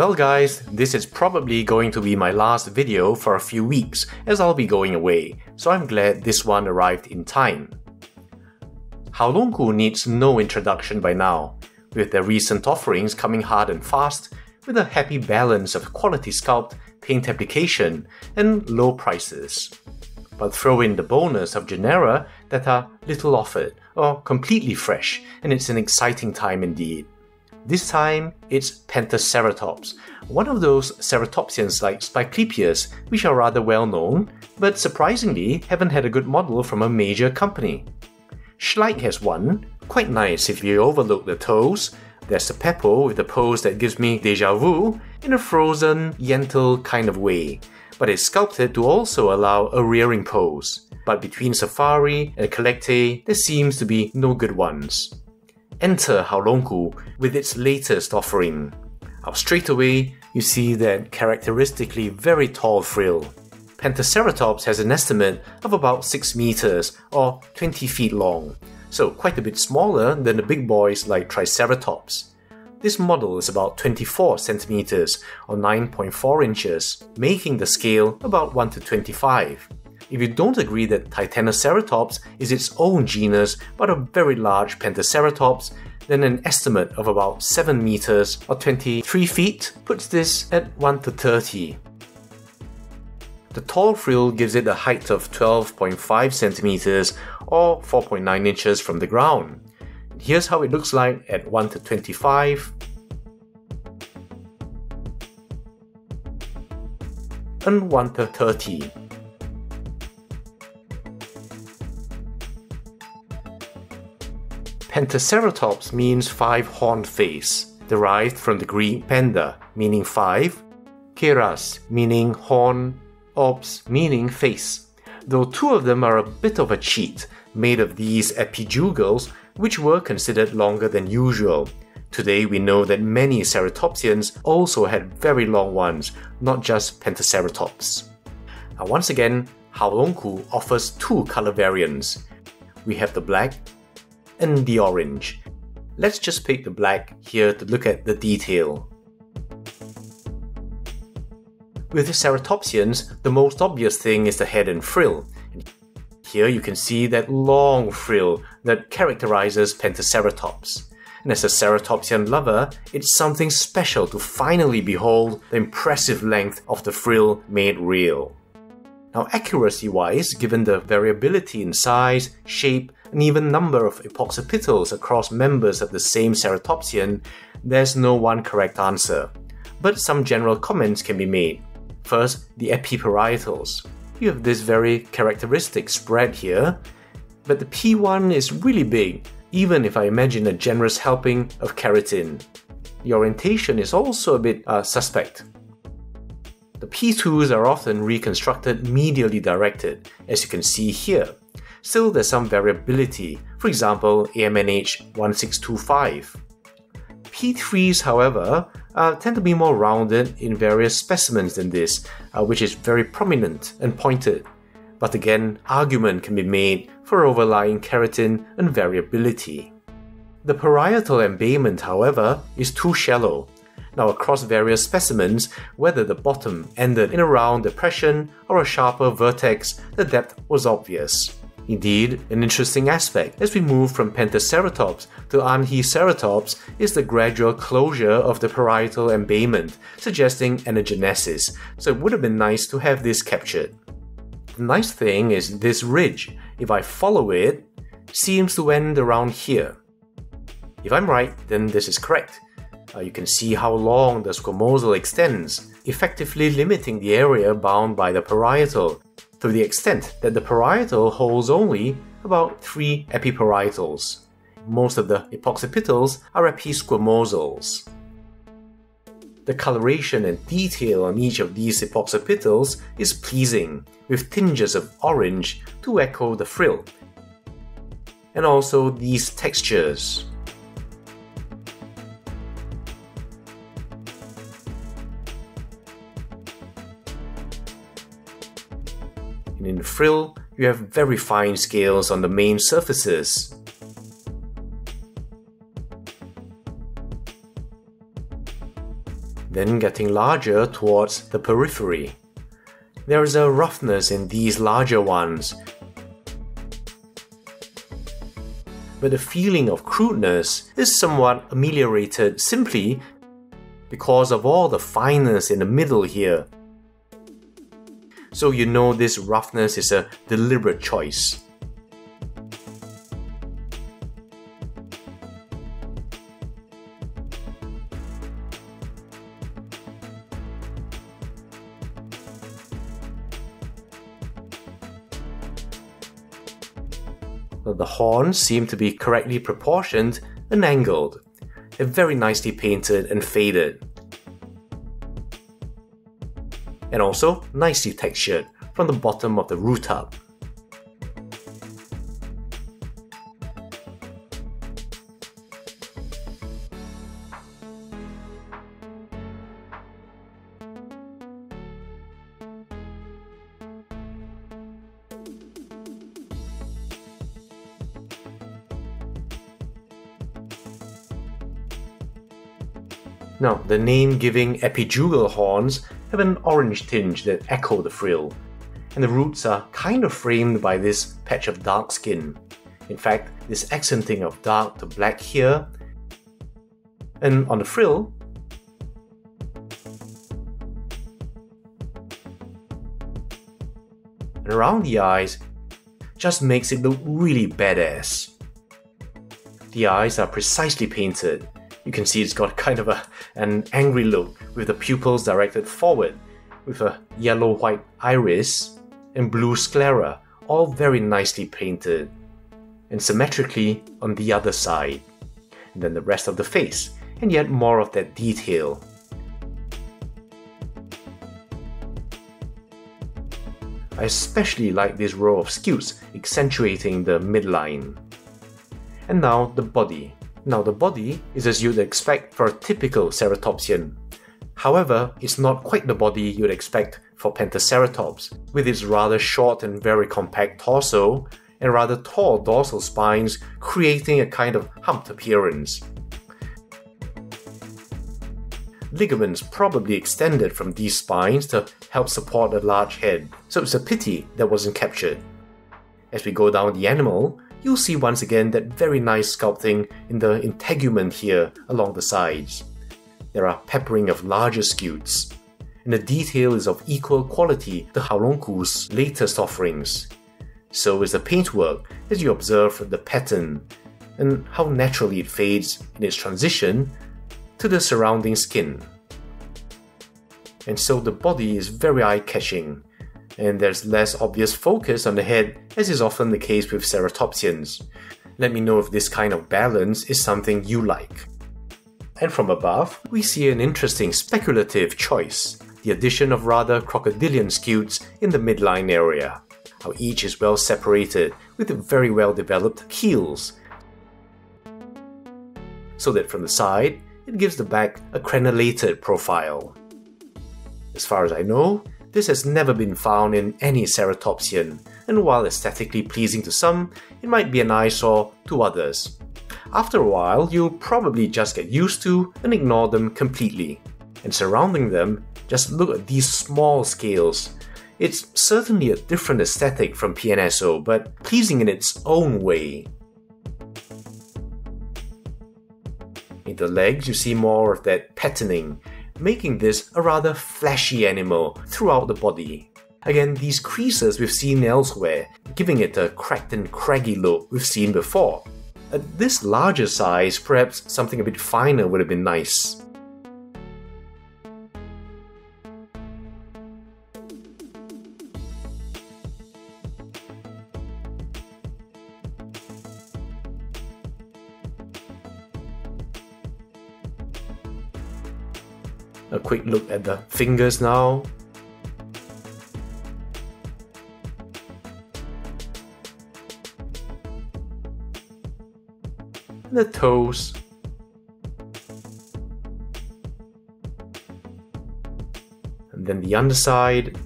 Well guys, this is probably going to be my last video for a few weeks as I'll be going away, so I'm glad this one arrived in time. Haolonggood needs no introduction by now, with their recent offerings coming hard and fast, with a happy balance of quality sculpt, paint application, and low prices. But throw in the bonus of genera that are little offered or completely fresh, and it's an exciting time indeed. This time, it's Pentaceratops, one of those ceratopsians like Spiclypeus, which are rather well known, but surprisingly haven't had a good model from a major company. Schleich has one, quite nice if you overlook the toes. There's a Papo with a pose that gives me deja vu in a frozen, Yentl kind of way, but it's sculpted to also allow a rearing pose. But between Safari and CollectA, there seems to be no good ones enter Haolonggood with its latest offering. Now straight away, you see that characteristically very tall frill. Pentaceratops has an estimate of about 6 meters or 20 feet long, so quite a bit smaller than the big boys like Triceratops. This model is about 24 centimeters or 9.4 inches, making the scale about 1 to 25. If you don't agree that Titanoceratops is its own genus but a very large Pentaceratops, then an estimate of about 7 meters or 23 feet puts this at 1 to 30. The tall frill gives it a height of 12.5 centimeters or 4.9 inches from the ground. Here's how it looks like at 1 to 25 and 1 to 30. Pentaceratops means five-horned face, derived from the Greek penta, meaning five, keras, meaning horn, ops, meaning face. Though two of them are a bit of a cheat, made of these epijugals, which were considered longer than usual. Today we know that many ceratopsians also had very long ones, not just Pentaceratops. Now once again, Haolonggood offers two color variants. We have the black and the orange. Let's just pick the black here to look at the detail. With the ceratopsians, the most obvious thing is the head and frill. Here you can see that long frill that characterizes Pentaceratops. And as a ceratopsian lover, it's something special to finally behold the impressive length of the frill made real. Now accuracy wise, given the variability in size, shape, and even number of epoccipitals across members of the same ceratopsian, there's no one correct answer. But some general comments can be made. First, the epiparietals. You have this very characteristic spread here, but the P1 is really big, even if I imagine a generous helping of keratin. The orientation is also a bit uh, suspect. The P2s are often reconstructed medially directed, as you can see here. Still, there's some variability, for example, AMNH 1625. P3s, however, uh, tend to be more rounded in various specimens than this, uh, which is very prominent and pointed. But again, argument can be made for overlying keratin and variability. The parietal embayment, however, is too shallow. Now, across various specimens, whether the bottom ended in a round depression or a sharper vertex, the depth was obvious. Indeed, an interesting aspect as we move from Pentaceratops to Anchiceratops is the gradual closure of the parietal embayment, suggesting anagenesis, so it would have been nice to have this captured. The nice thing is this ridge, if I follow it, seems to end around here. If I'm right, then this is correct. Uh, you can see how long the squamosal extends, effectively limiting the area bound by the parietal, to the extent that the parietal holds only about 3 epiparietals. Most of the epoccipitals are episquamosals. The coloration and detail on each of these epoccipitals is pleasing, with tinges of orange to echo the frill. And also these textures. Frill, you have very fine scales on the main surfaces. then getting larger towards the periphery. There is a roughness in these larger ones, but the feeling of crudeness is somewhat ameliorated simply because of all the fineness in the middle here. So you know this roughness is a deliberate choice. The horns seem to be correctly proportioned and angled. They're very nicely painted and faded. And also nicely textured from the bottom of the root up. Now, the name-giving epijugal horns have an orange tinge that echo the frill, and the roots are kind of framed by this patch of dark skin. In fact, this accenting of dark to black here, and on the frill, and around the eyes, just makes it look really badass. The eyes are precisely painted, you can see it's got kind of a, an angry look with the pupils directed forward, with a yellow white iris and blue sclera, all very nicely painted, and symmetrically on the other side. And then the rest of the face, and yet more of that detail. I especially like this row of scutes accentuating the midline. And now the body. Now the body is as you'd expect for a typical ceratopsian. However, it's not quite the body you'd expect for Pentaceratops, with its rather short and very compact torso and rather tall dorsal spines creating a kind of humped appearance. Ligaments probably extended from these spines to help support a large head, so it's a pity that wasn't captured. As we go down the animal, you'll see once again that very nice sculpting in the integument here along the sides. There are peppering of larger scutes, and the detail is of equal quality to Haolonggood's latest offerings. So is the paintwork as you observe the pattern and how naturally it fades in its transition to the surrounding skin. And so the body is very eye-catching, and there's less obvious focus on the head as is often the case with ceratopsians. Let me know if this kind of balance is something you like. And from above, we see an interesting speculative choice, the addition of rather crocodilian scutes in the midline area. How each is well separated with very well developed keels, so that from the side, it gives the back a crenellated profile. As far as I know, this has never been found in any ceratopsian, and while aesthetically pleasing to some, it might be an eyesore to others. After a while, you'll probably just get used to and ignore them completely. And surrounding them, just look at these small scales. It's certainly a different aesthetic from PNSO, but pleasing in its own way. In the legs, you see more of that patterning, making this a rather flashy animal throughout the body. Again, these creases we've seen elsewhere, giving it a cracked and craggy look we've seen before. At this larger size, perhaps something a bit finer would have been nice. Quick look at the fingers now. The toes. And then the underside.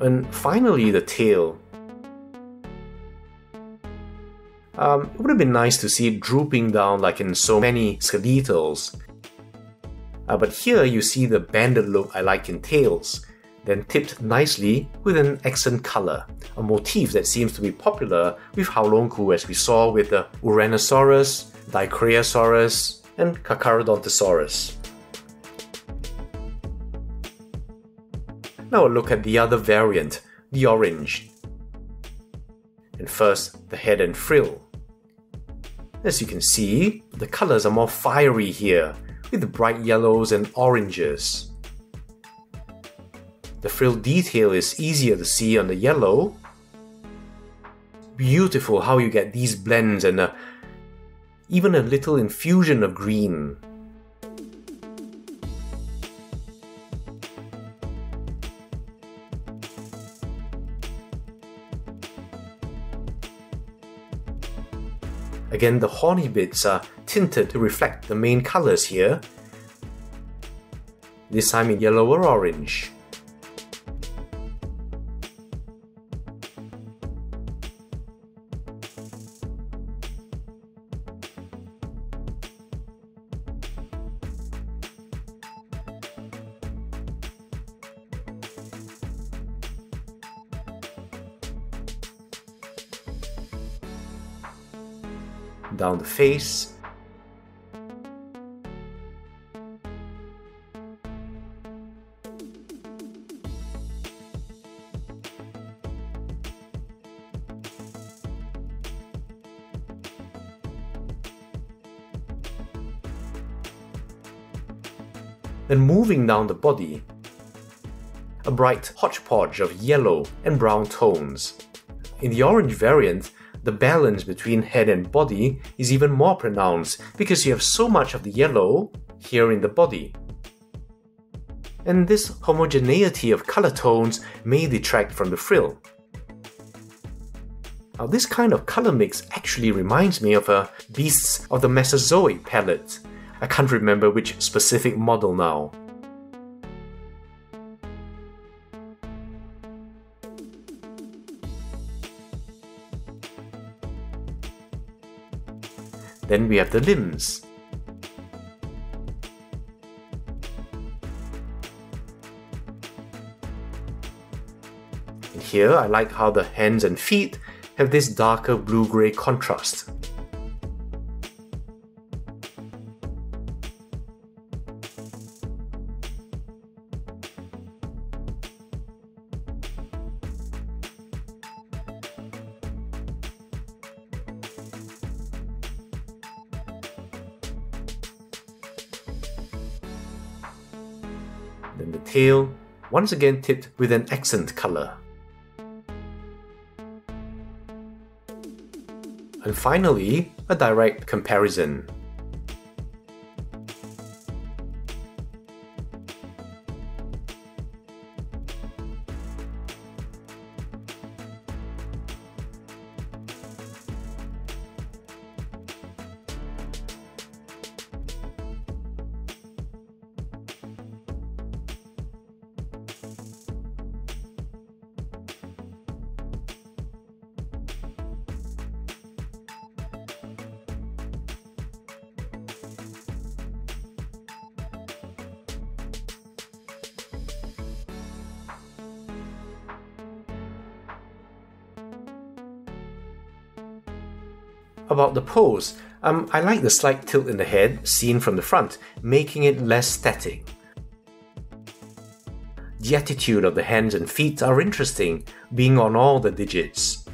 And finally, the tail. Um, it would have been nice to see it drooping down like in so many skeletals. Uh, but here you see the banded look I like in tails, then tipped nicely with an accent color, a motif that seems to be popular with Haolonggood as we saw with the Ouranosaurus, Dicraeosaurus, and Carcharodontosaurus. Now a look at the other variant, the orange. And first, the head and frill. As you can see, the colors are more fiery here, with the bright yellows and oranges. The frill detail is easier to see on the yellow. Beautiful how you get these blends and a, even a little infusion of green. Again, the horny bits are tinted to reflect the main colors here. This time in yellow or orange. Down the face. Then moving down the body, a bright hodgepodge of yellow and brown tones. In the orange variant, the balance between head and body is even more pronounced because you have so much of the yellow here in the body. And this homogeneity of color tones may detract from the frill. Now, this kind of color mix actually reminds me of a Beasts of the Mesozoic palette. I can't remember which specific model now. Then we have the limbs. And here I like how the hands and feet have this darker blue-grey contrast. Once again tipped with an accent color. And finally, a direct comparison. About the pose, um, I like the slight tilt in the head seen from the front, making it less static. The attitude of the hands and feet are interesting, being on all the digits.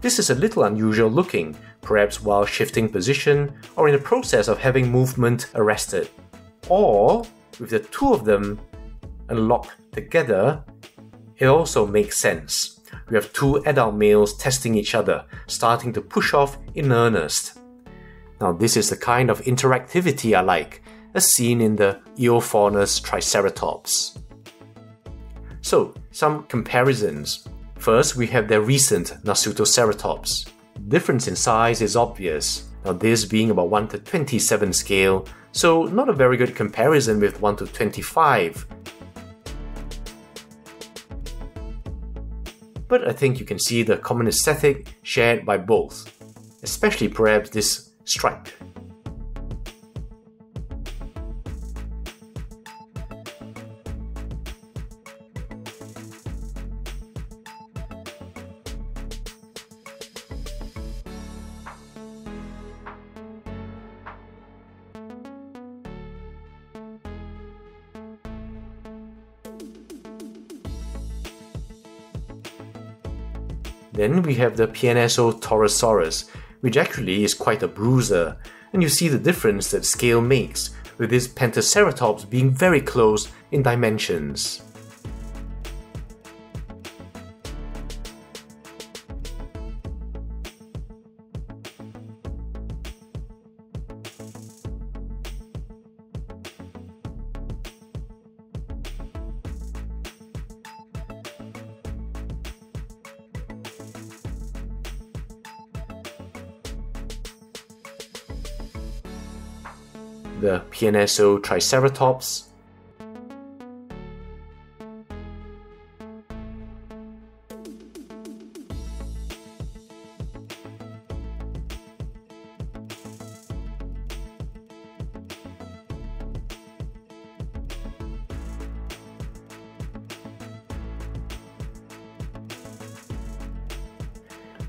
This is a little unusual looking, perhaps while shifting position or in the process of having movement arrested. Or, with the two of them unlocked together, it also makes sense we have two adult males testing each other, starting to push off in earnest. Now, this is the kind of interactivity I like, as seen in the Eofauna Triceratops. So, some comparisons. First, we have the recent Nasutoceratops. Difference in size is obvious, now this being about 1 to 27 scale, so not a very good comparison with 1 to 25, but I think you can see the common aesthetic shared by both, especially perhaps this stripe. We have the PNSO Torosaurus, which actually is quite a bruiser, and you see the difference that scale makes, with this Pentaceratops being very close in dimensions. PNSO Triceratops,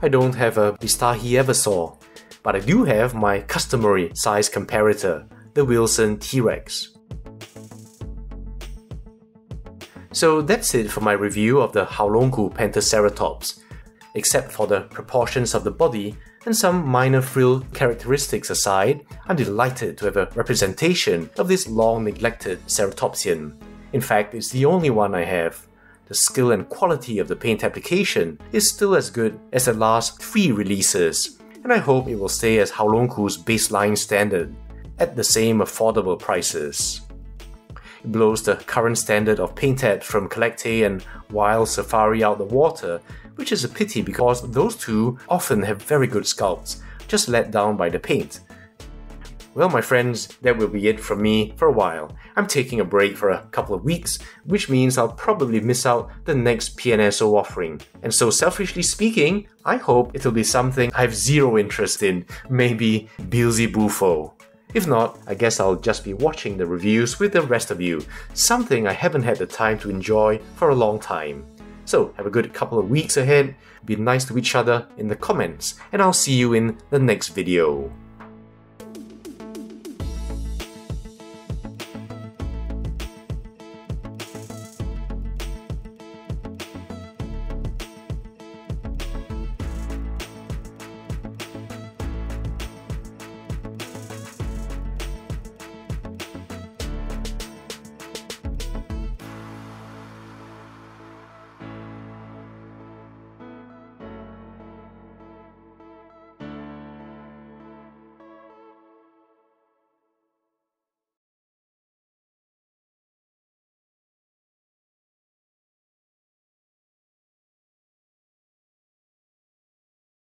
I don't have a Bistahieversor, but I do have my customary size comparator, the Wilson T-Rex. So that's it for my review of the Haolonggood Pentaceratops. Except for the proportions of the body and some minor frill characteristics aside, I'm delighted to have a representation of this long neglected ceratopsian. In fact, it's the only one I have. The skill and quality of the paint application is still as good as the last three releases, and I hope it will stay as Haolonggood's baseline standard at the same affordable prices. It blows the current standard of paint apps from CollectA and Wild Safari out the water, which is a pity because those two often have very good sculpts, just let down by the paint. Well, my friends, that will be it from me for a while. I'm taking a break for a couple of weeks, which means I'll probably miss out the next PNSO offering. And so, selfishly speaking, I hope it'll be something I have zero interest in, maybe Beelzebufo. If not, I guess I'll just be watching the reviews with the rest of you, something I haven't had the time to enjoy for a long time. So, have a good couple of weeks ahead, be nice to each other in the comments, and I'll see you in the next video.